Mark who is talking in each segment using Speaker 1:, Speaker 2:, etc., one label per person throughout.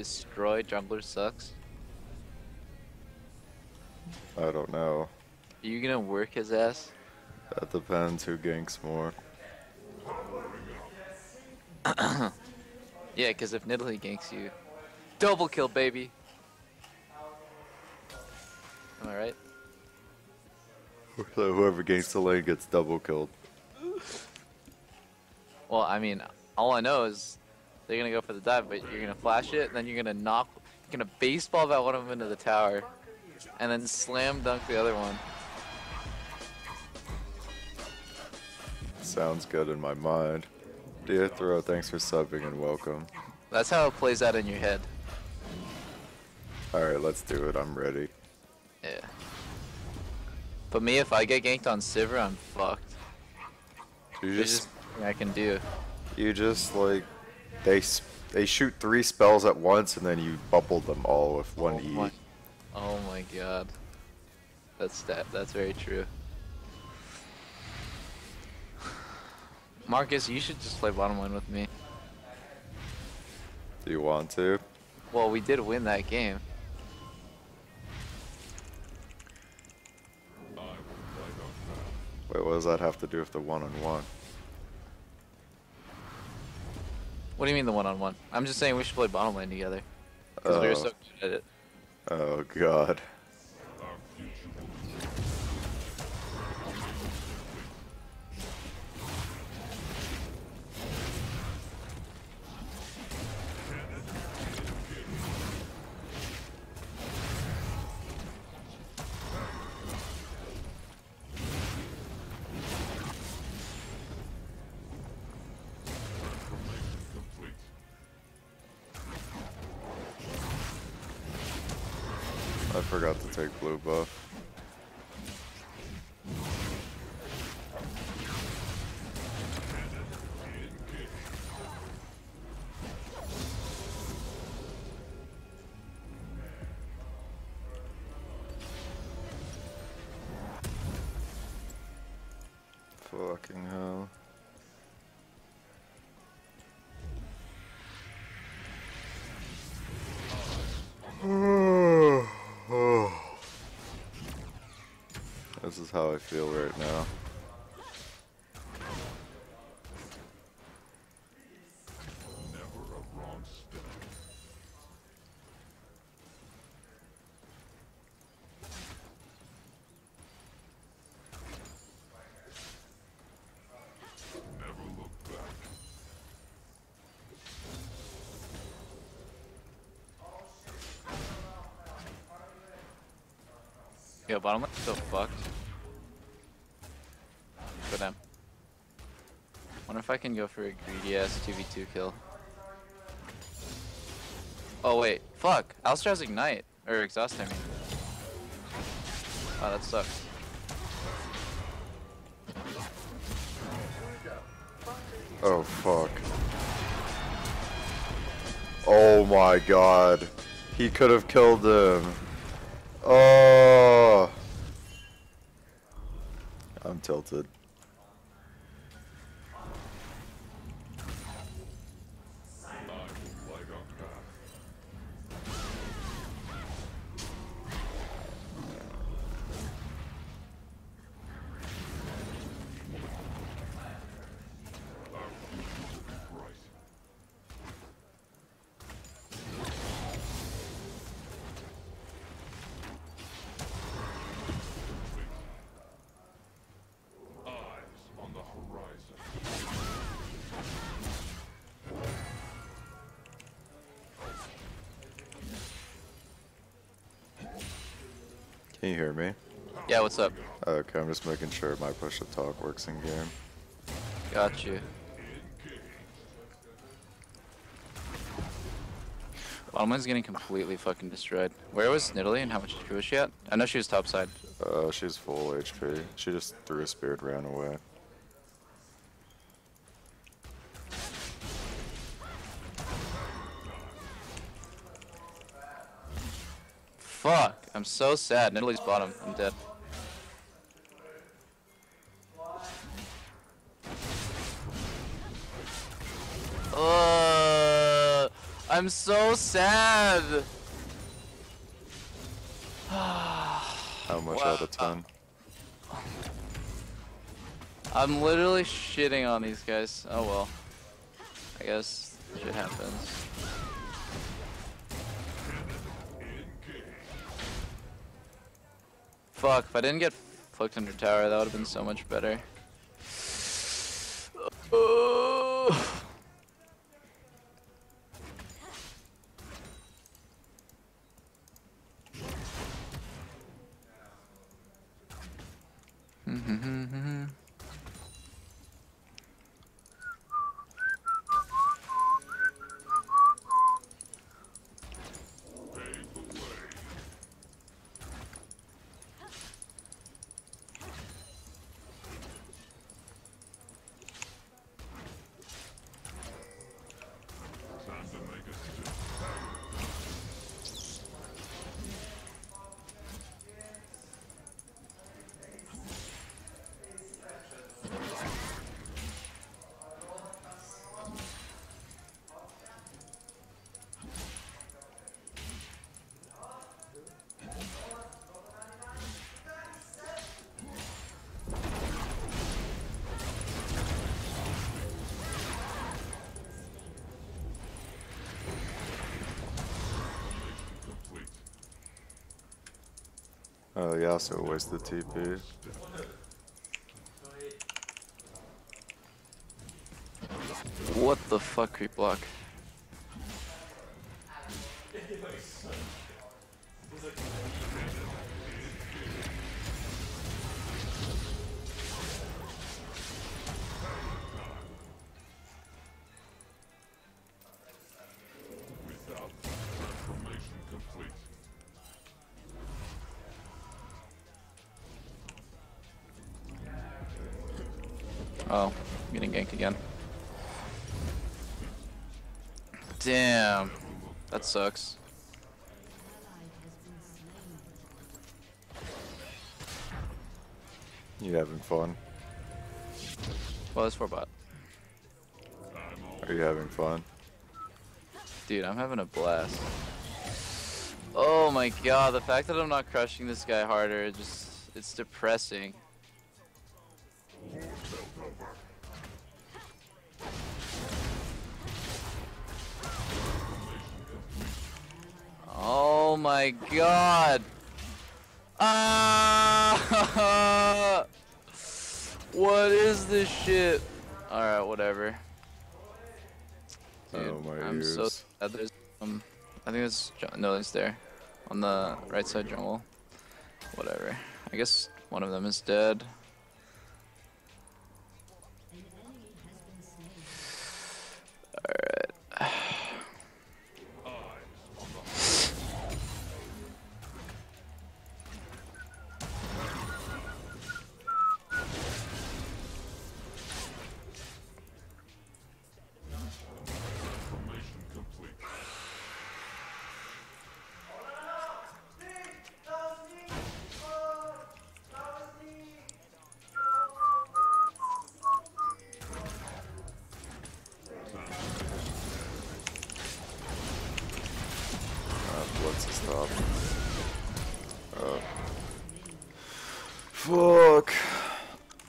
Speaker 1: destroy jungler sucks?
Speaker 2: I don't know.
Speaker 1: Are you gonna work his ass?
Speaker 2: That depends who ganks more.
Speaker 1: Yeah, because if Nidalee ganks you, double kill, baby. Am I right?
Speaker 2: So whoever ganks the lane gets double killed.
Speaker 1: Well, I mean, all I know is they're gonna go for the dive, but you're gonna flash it, and then you're gonna knock, you're gonna baseball that one of them into the tower, and then slam dunk the other one.
Speaker 2: Sounds good in my mind. Dear Throw, thanks for subbing and welcome.
Speaker 1: That's how it plays out in your head.
Speaker 2: Alright, let's do it. I'm ready.
Speaker 1: Yeah. But me, if I get ganked on Sivir, I'm fucked.
Speaker 2: You
Speaker 1: There's
Speaker 2: just,
Speaker 1: just I can do.
Speaker 2: you just like, they they shoot three spells at once and then you bubble them all with one
Speaker 1: oh
Speaker 2: E.
Speaker 1: My, oh my god. That's that. That's very true. Marcus, you should just play bottom lane with me.
Speaker 2: Do you want to?
Speaker 1: Well, we did win that game.
Speaker 2: Wait, what does that have to do with the one on one?
Speaker 1: What do you mean the one-on-one? I'm just saying we should play bottom lane together. Because we were
Speaker 2: Oh.
Speaker 1: so good at it.
Speaker 2: Oh god. This is how I feel right now.
Speaker 1: Yo, bottom lane so fucked. Go for a greedy ass 2v2 kill. Oh wait, fuck. Alistar has ignite. Or exhaust, I mean. Oh, that sucks.
Speaker 2: Oh fuck. Oh my god. He could have killed him. Oh. I'm tilted. You hear me?
Speaker 1: Yeah, what's up?
Speaker 2: Okay, I'm just making sure my push to talk works in game.
Speaker 1: Got you. Bottom lane's getting completely fucking destroyed. Where was Nidalee and how much HP was she at? I know she was top side.
Speaker 2: Uh, she's full HP. She just threw a spear and ran away.
Speaker 1: I'm so sad. Nidalee's bottom. I'm dead. Uh, I'm so sad.
Speaker 2: How much
Speaker 1: Wow.
Speaker 2: out of 10?
Speaker 1: I'm literally shitting on these guys. Oh well. I guess shit happens. Fuck, if I didn't get flicked under tower, that would have been so much better. Oh.
Speaker 2: Oh, yeah, so wasted the TP.
Speaker 1: What the fuck, creep block? That sucks.
Speaker 2: You having fun?
Speaker 1: Well, it's for bot.
Speaker 2: Are you having fun?
Speaker 1: Dude, I'm having a blast. Oh my god, the fact that I'm not crushing this guy harder, it just, it's depressing. Oh my god. Ah! What is this shit? Alright, whatever. Dude,
Speaker 2: Oh, my
Speaker 1: I'm so
Speaker 2: ears.
Speaker 1: sad. There's, um, I think it's no, it's there, on the right side jungle. Whatever. I guess one of them is dead. Alright.
Speaker 2: Uh, Is top. Uh. Fuck.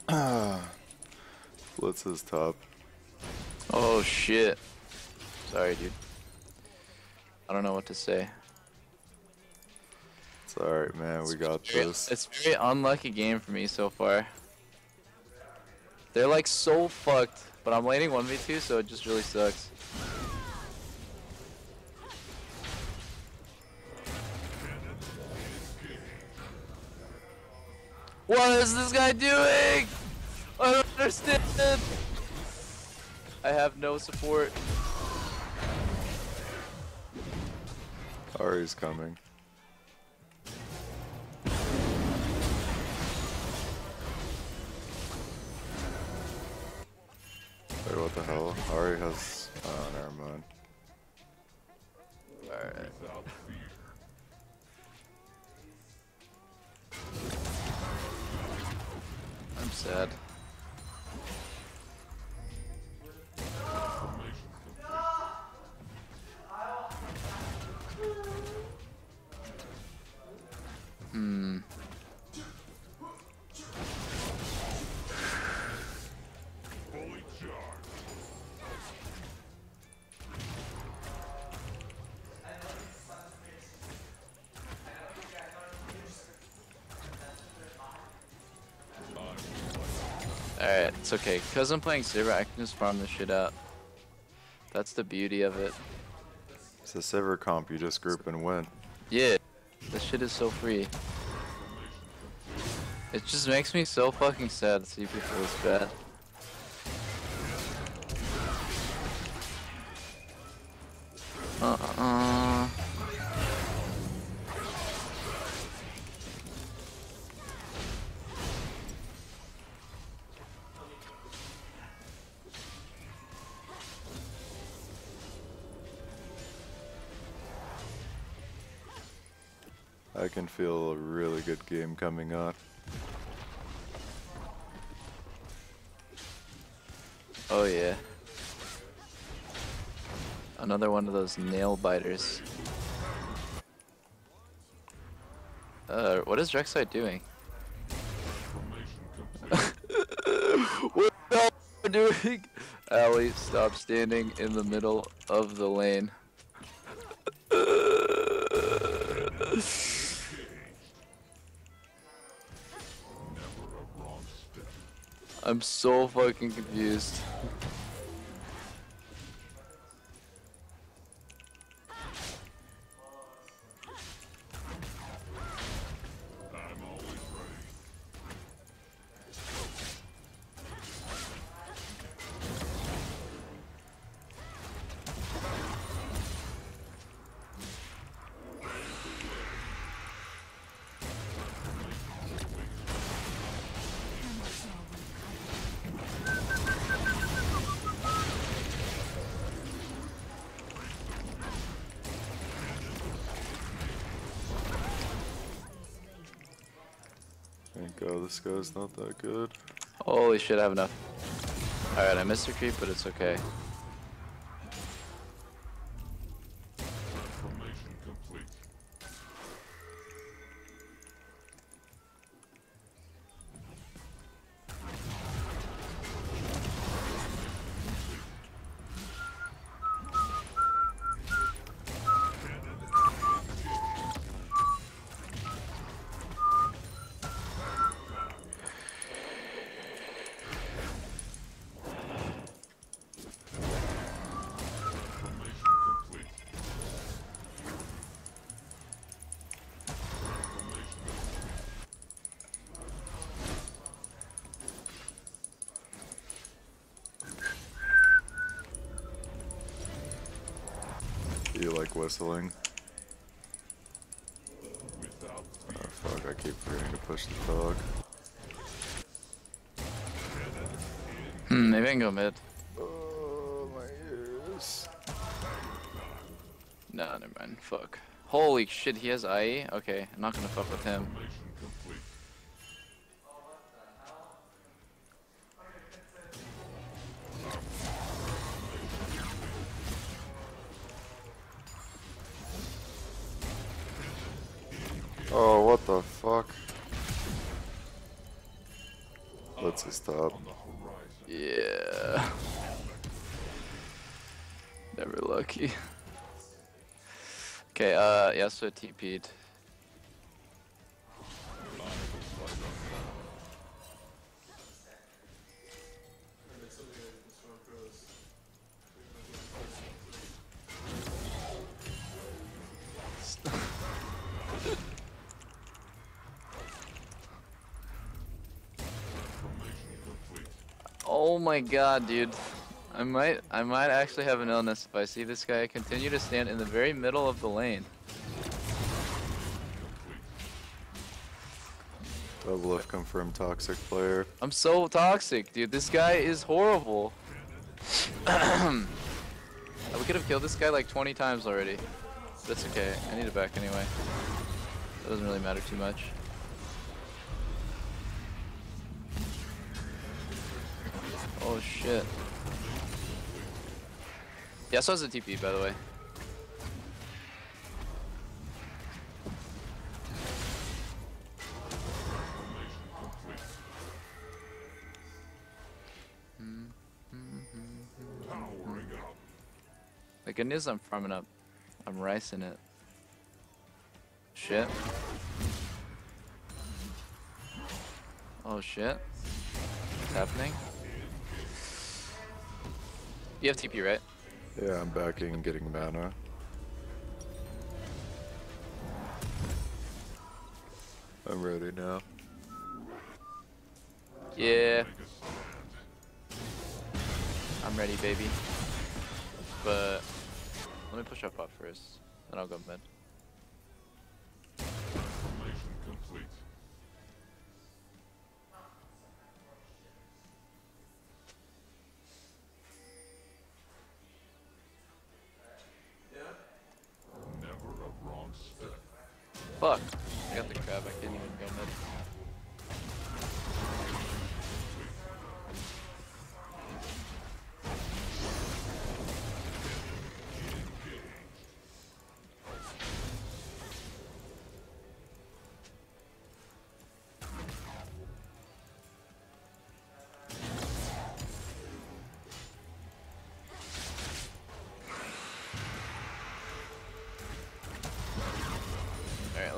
Speaker 2: Blitz is top.
Speaker 1: Oh shit. Sorry, dude. I don't know what to say.
Speaker 2: It's alright, man. We got
Speaker 1: Very-
Speaker 2: this.
Speaker 1: It's very unlucky game for me so far. They're like so fucked, but I'm laning 1v2, so it just really sucks. Is this guy doing? I don't understand. I have no support.
Speaker 2: Ahri's coming. Wait, what the hell? Ari has. Oh, never mind.
Speaker 1: Alright. Sad. Alright, it's okay. Because I'm playing Sivir, I can just farm this shit out. That's the beauty of it.
Speaker 2: It's a Sivir comp, you just group and win.
Speaker 1: Yeah, this shit is so free. It just makes me so fucking sad to see people this bad.
Speaker 2: Coming on.
Speaker 1: Oh yeah. Another one of those nail biters. Uh, what is Rek'Sai doing? what the hell are doing? Allie, stop standing in the middle of the lane. I'm so fucking confused.
Speaker 2: This guy's not that good.
Speaker 1: Holy shit, I have enough. Alright, I missed a creep, but it's okay.
Speaker 2: Like whistling? Oh fuck, I keep forgetting to push the dog.
Speaker 1: Hmm, maybe I can go mid.
Speaker 2: Oh, my ears.
Speaker 1: Nah, never mind. Fuck. Holy shit, he has IE? Okay, I'm not gonna fuck with him.
Speaker 2: Oh, what the fuck? Let's just stop.
Speaker 1: Yeah. Never lucky. Okay, uh, Yasuo TP'd. My god, dude. I might I might actually have an illness if I see this guy continue to stand in the very middle of the lane.
Speaker 2: Double F confirmed toxic player.
Speaker 1: I'm so toxic, dude. This guy is horrible. we could have killed this guy like 20 times already. That's okay. I need it back anyway. It doesn't really matter too much. shit. Yeah, so has a TP, by the way. The good news I'm farming up. I'm ricing it. Shit. Oh shit. What's happening? You have TP, right?
Speaker 2: Yeah, I'm backing getting mana.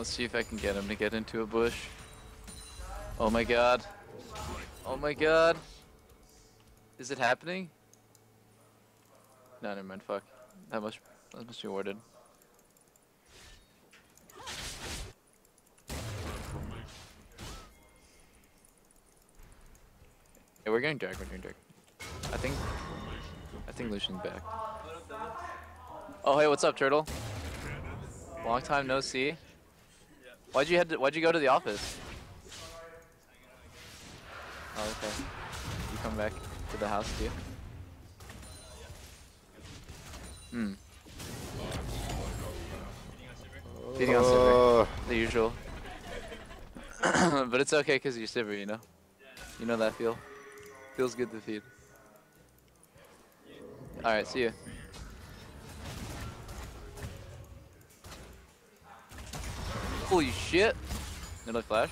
Speaker 1: Let's see if I can get him to get into a bush. Oh my god. Oh my god. Is it happening? No, never mind, fuck. That must that must be warded. Yeah, we're getting dark, we're getting dark. I think I think Lucian's back. Oh hey, what's up, Turtle? Long time no see. Why'd you head to, why'd you go to the office? Oh, okay. You come back to the house too? Hmm. Feeding on Sivir, the usual. but it's okay because you're Sivir, you know? You know that feel? Feels good to feed. Alright, see you. Holy shit! Another flash?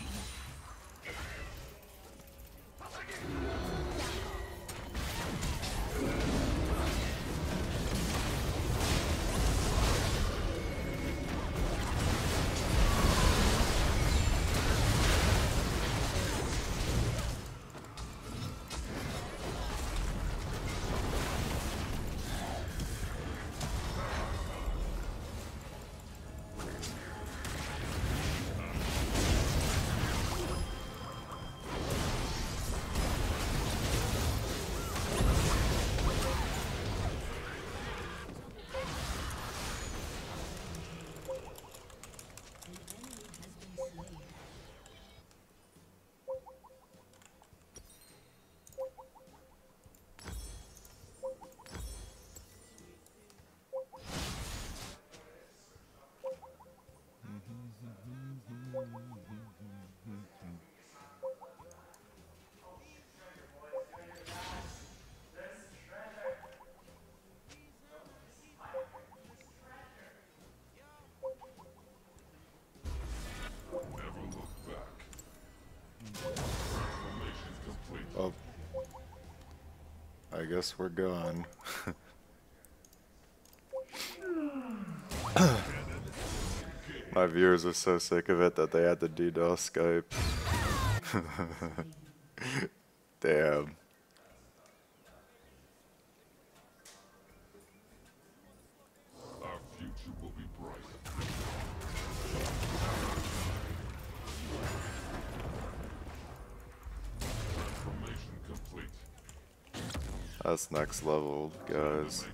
Speaker 2: Guess we're gone. My viewers are so sick of it that they had to DDoS Skype. Damn. That's next level, guys.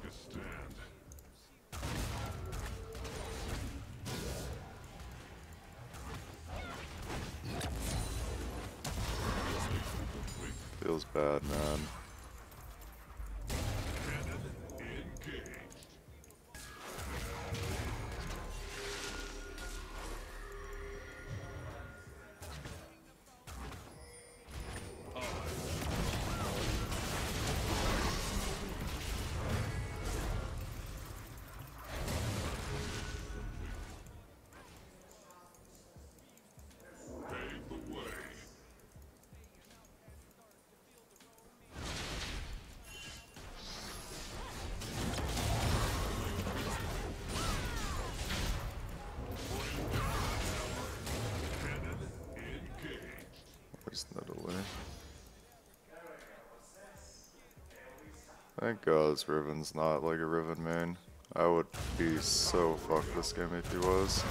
Speaker 2: Thank God Riven's not like a Riven main. I would be so fucked this game if he was.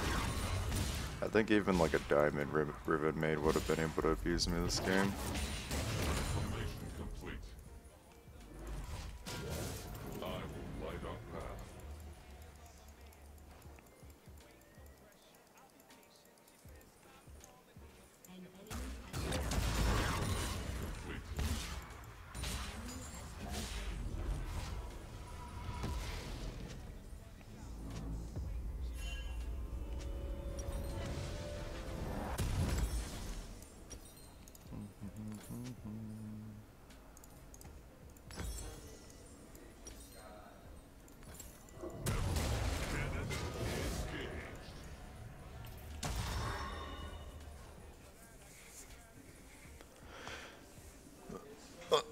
Speaker 2: I think even like a Diamond Riven main would have been able to abuse me this game.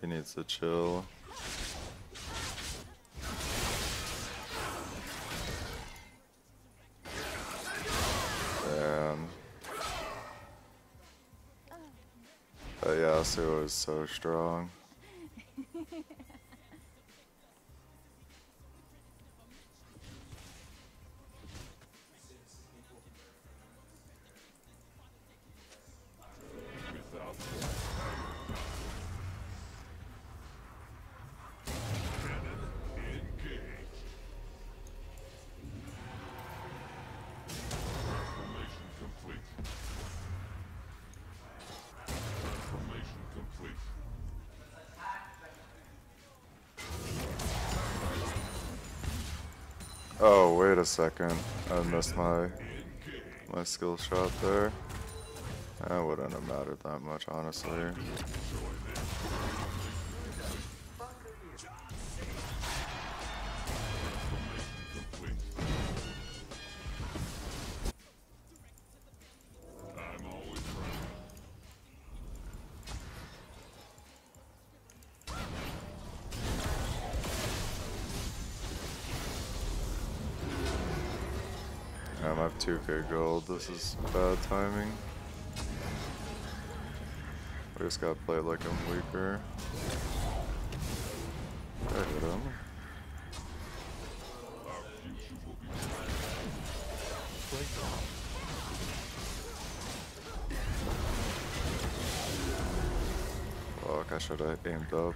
Speaker 2: He needs to chill. Damn. But Yasuo is so strong. Second. I missed my my skill shot there. That wouldn't have mattered that much, honestly. This is bad timing. We just gotta play like I'm weaker. I hit him. Fuck, I should have aimed up.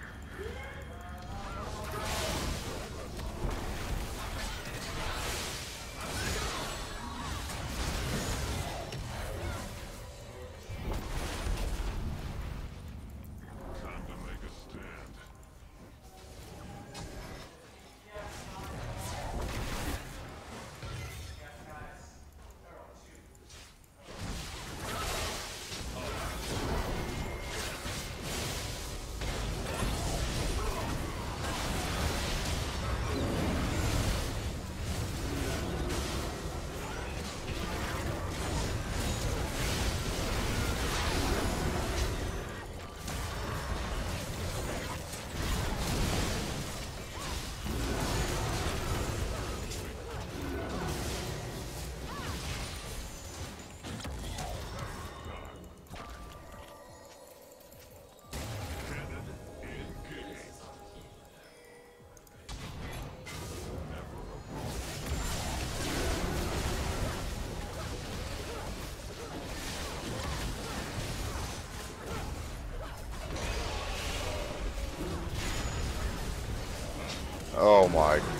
Speaker 2: Oh my.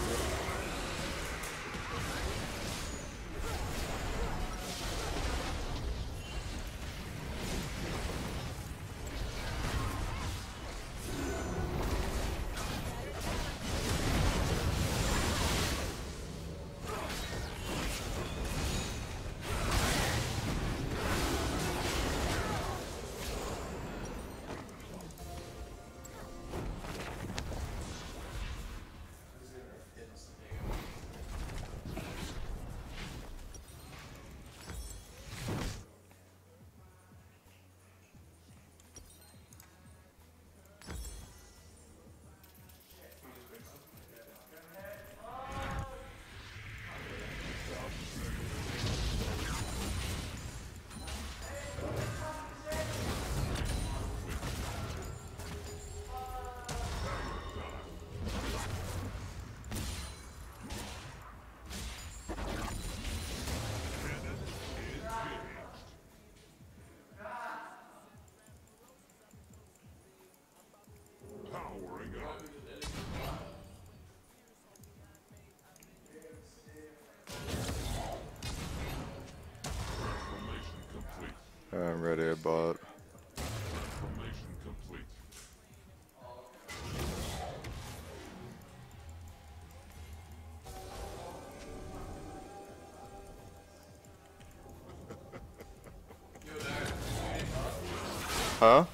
Speaker 2: I'm ready.
Speaker 3: Complete.
Speaker 2: Huh?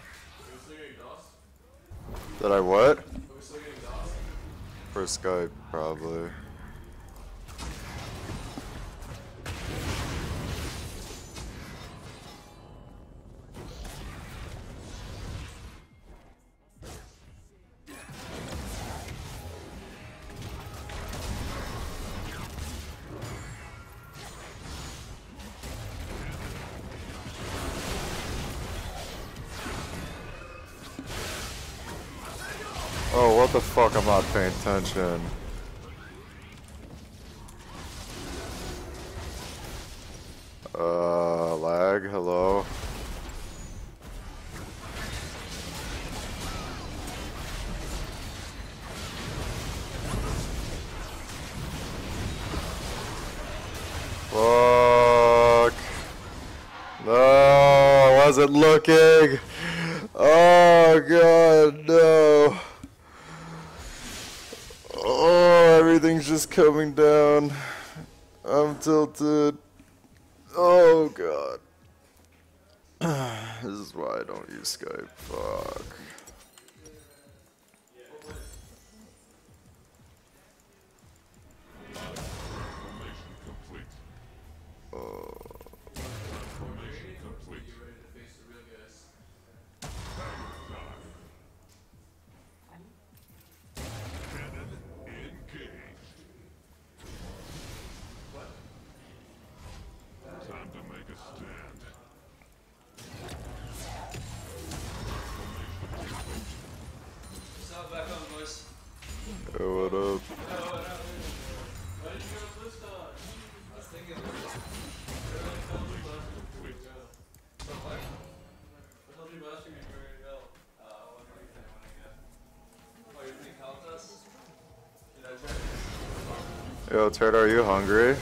Speaker 2: Did I what? For Skype, probably. Not paying attention. Uh, lag, hello? Fuck. No, I wasn't looking. Oh god, no. Oh, everything's just coming down. I'm Oh god. This is why I don't use Skype. Fuck. Turd, are you hungry?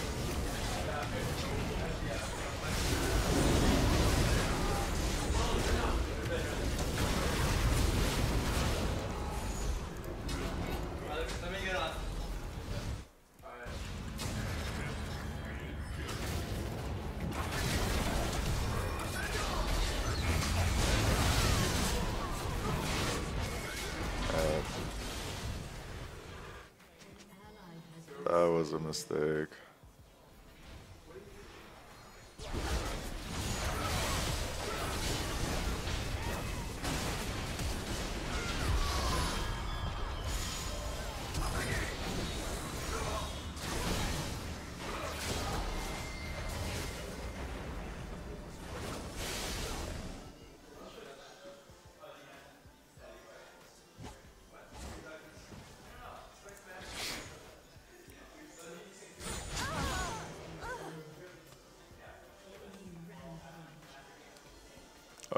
Speaker 2: Was a mistake.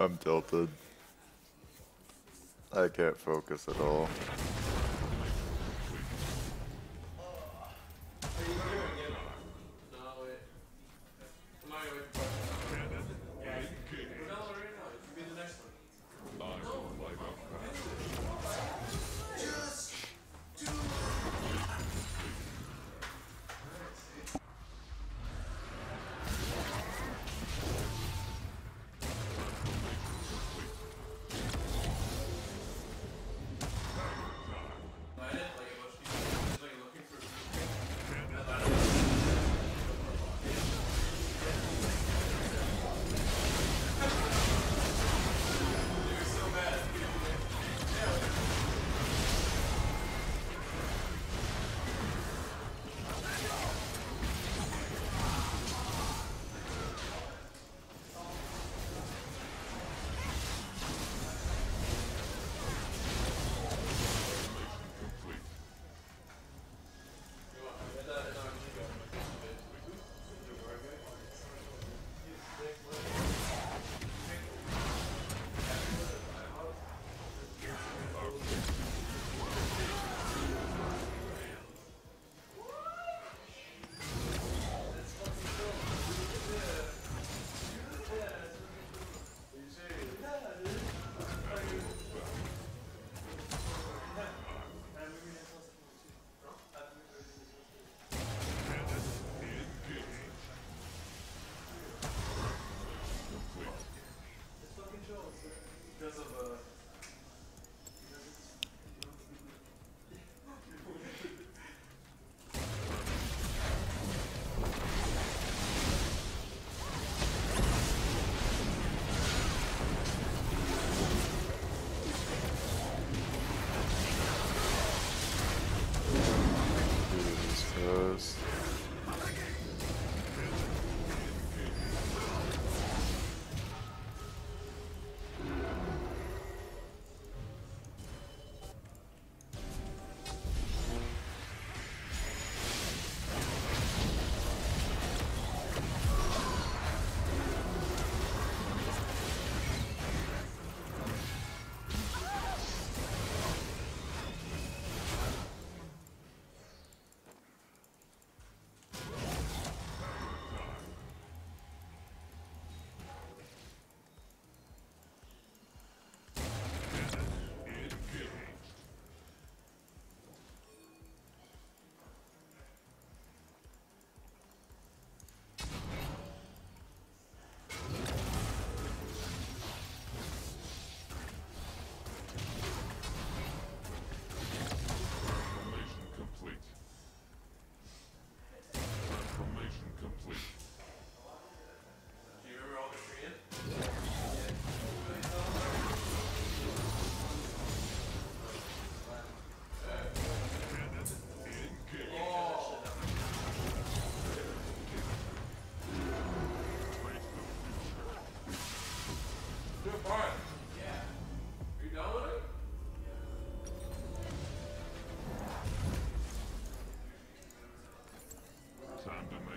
Speaker 2: I'm tilted. I can't focus at all.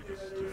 Speaker 2: Yes.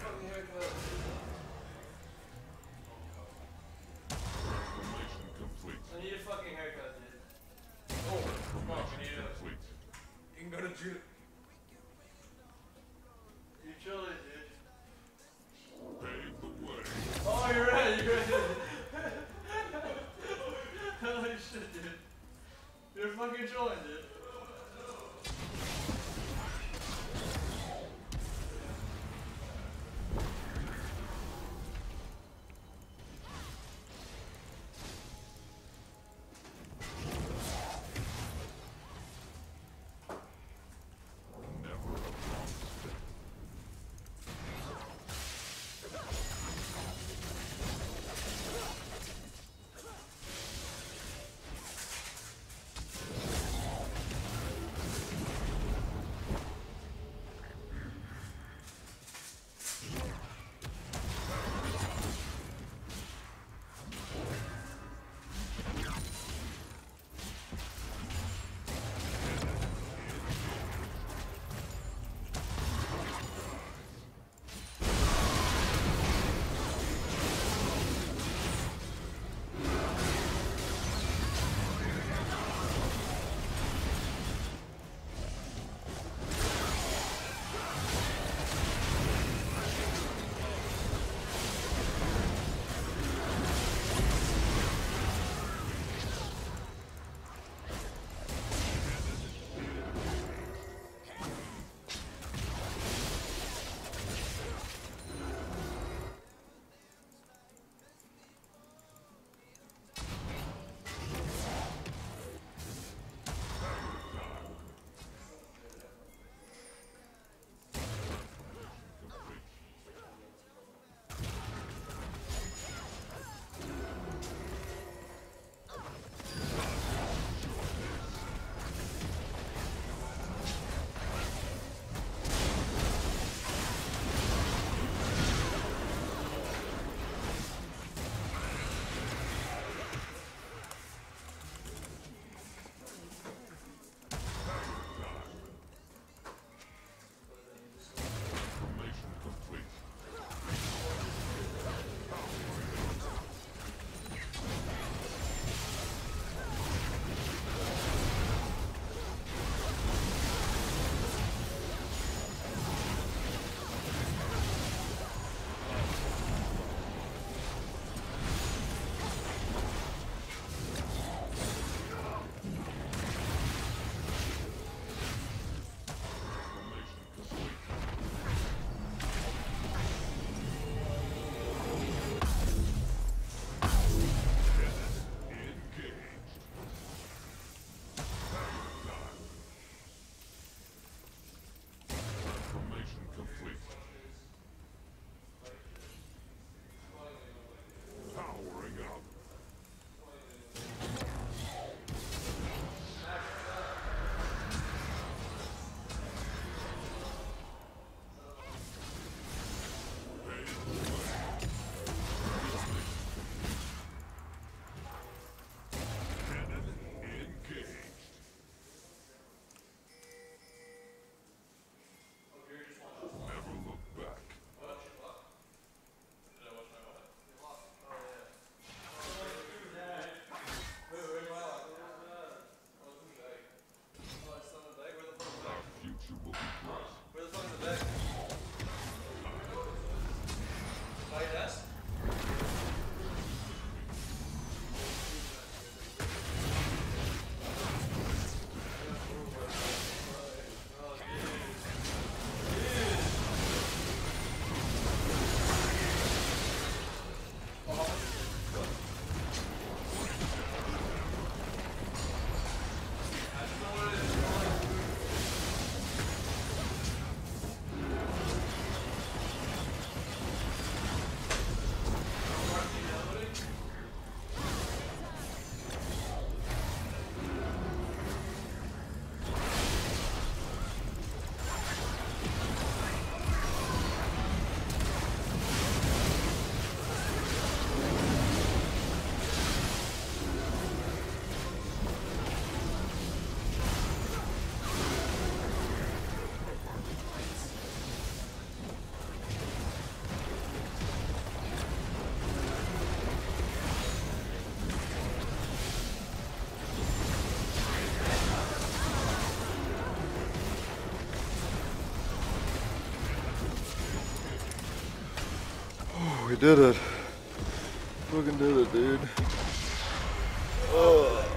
Speaker 2: Did it. Fucking did it, dude. Oh.